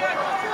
Yes.